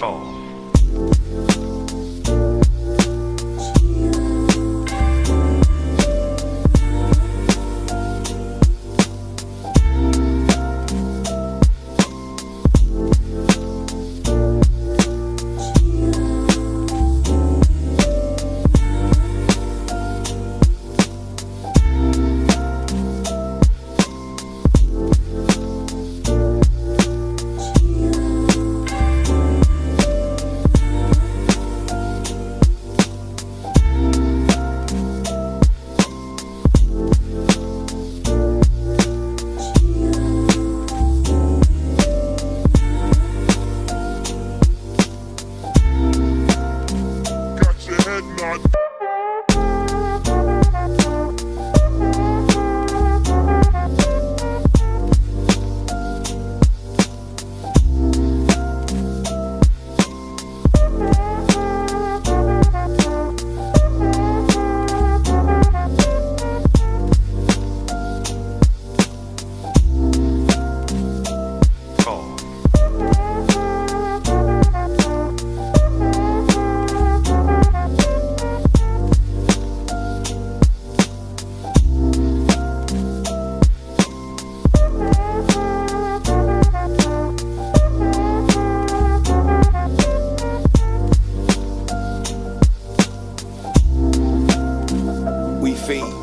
fall. caffeine.